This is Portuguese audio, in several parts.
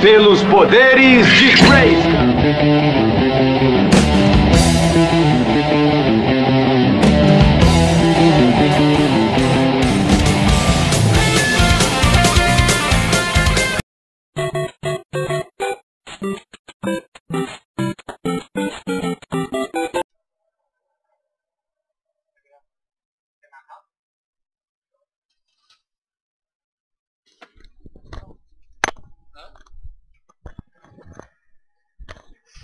Pelos poderes de Grayskull.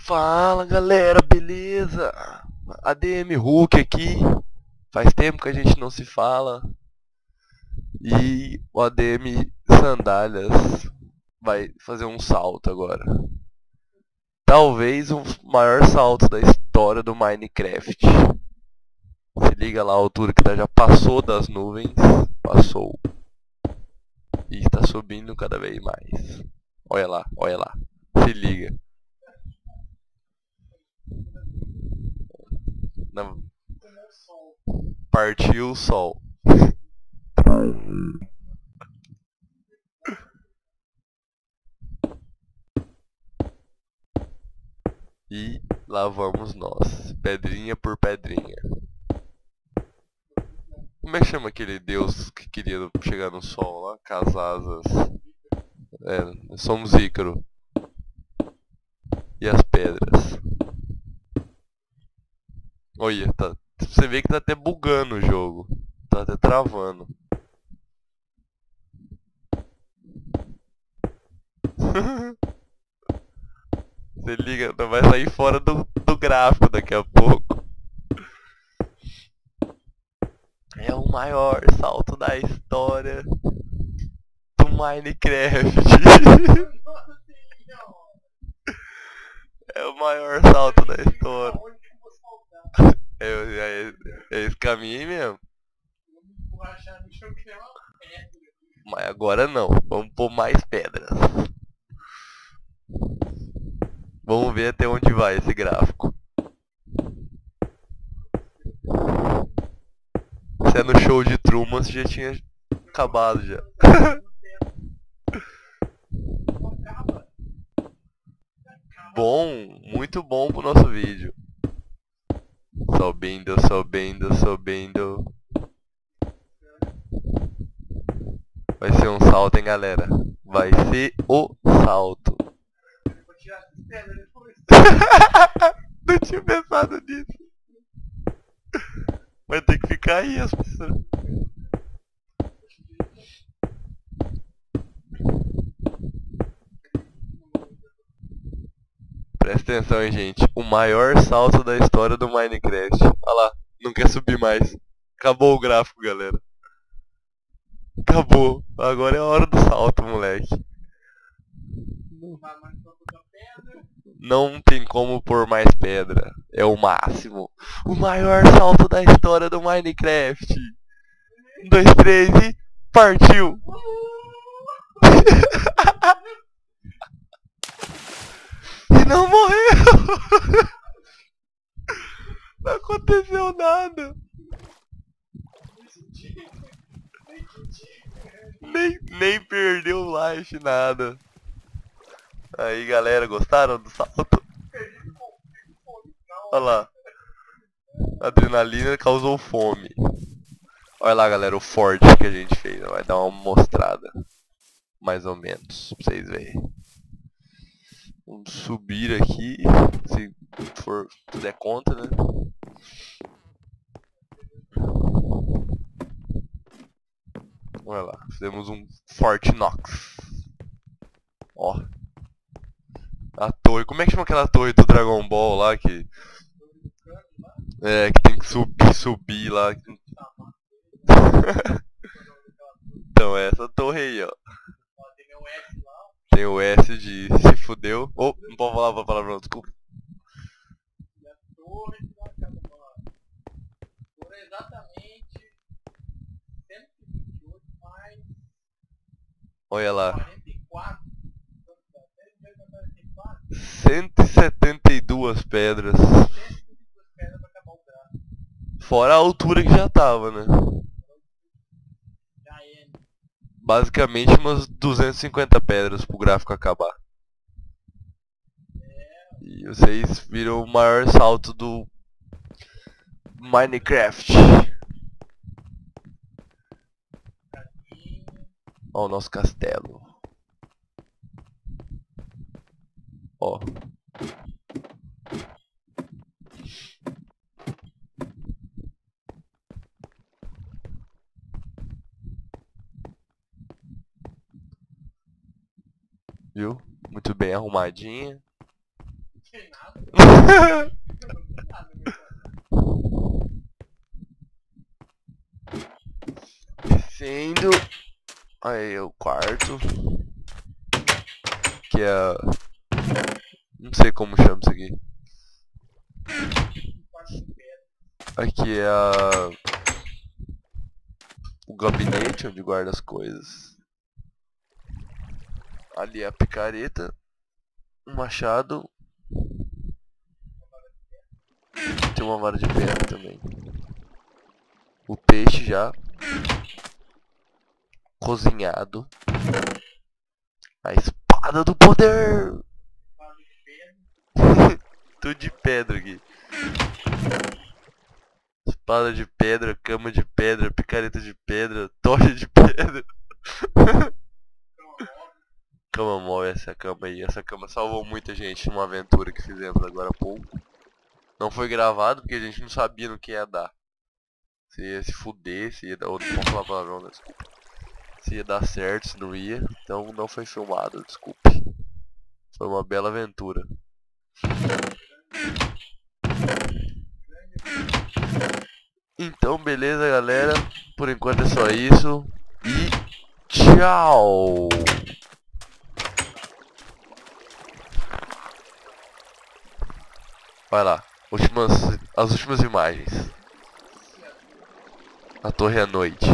Fala galera, beleza? ADM Hulk aqui. Faz tempo que a gente não se fala. E o ADM Sandálias vai fazer um salto agora. Talvez o maior salto da história do Minecraft. Se liga lá a altura que tá, já passou das nuvens. Passou. E está subindo cada vez mais. Olha lá, olha lá. Se liga. Na... Partiu o sol. E lá vamos nós, pedrinha por pedrinha. Como é que chama aquele deus que queria chegar no sol lá? Com as asas. É, somos Ícaro. E as pedras. Olha, tá, você vê que tá até bugando o jogo. Tá até travando. Você liga, vai sair fora do, do gráfico daqui a pouco. É o maior salto da história do Minecraft. é o maior salto da história. Esse caminho aí mesmo. Mas agora não. Vamos pôr mais pedras. Vamos ver até onde vai esse gráfico. Se é no show de Truman, você já tinha acabado já. bom, muito bom pro nosso vídeo. Subindo, subindo, subindo. Vai ser um salto, hein, galera? Vai ser o salto. Não tinha pensado nisso. Vai ter que ficar aí as pessoas. Presta atenção, hein, gente. O maior salto da história do Minecraft. Olha lá, não quer subir mais. Acabou o gráfico, galera. Acabou. Agora é a hora do salto, moleque. Não tem como pôr mais pedra. É o máximo. O maior salto da história do Minecraft. Um, dois, três e partiu. e não morreu. Não aconteceu nada. Nem, nem perdeu life, nada. Aí galera, gostaram do salto? Olha lá. Adrenalina causou fome. Olha lá galera, o forte que a gente fez. Vai dar uma mostrada. Mais ou menos, pra vocês verem. Vamos subir aqui. Se for der conta, né? Olha lá, fizemos um Fort Knox. Ó. A torre. Como é que chama aquela torre do Dragon Ball lá que. É, que tem que subir, subir lá. então é essa torre aí, ó. Tem o S de se fudeu. Oh, não pode falar a palavra desculpa. Olha lá. 172 pedras. Fora a altura que já tava, né? Basicamente umas 250 pedras pro gráfico acabar. E vocês viram o maior salto do Minecraft. Ó o nosso castelo. Ó. Viu? Muito bem arrumadinha. Tem Aí o quarto. Que é. Não sei como chama isso aqui. Aqui é a... o gabinete onde guarda as coisas. Ali é a picareta, um machado. Tem uma vara de pedra também. O peixe já cozinhado. A espada do poder. Tudo de pedra aqui. Espada de pedra, cama de pedra, picareta de pedra, tocha de pedra. Cama móvel, essa cama aí. Essa cama salvou muita gente numa aventura que fizemos agora há pouco. Não foi gravado porque a gente não sabia no que ia dar. Se ia se fuder, se ia dar. Ou, não falar palavrão? Desculpa. Se ia dar certo, se não ia. Então não foi filmado, desculpe. Foi uma bela aventura. Então, beleza, galera. Por enquanto é só isso. E tchau! Vai lá. Últimas, as últimas imagens. A torre à noite.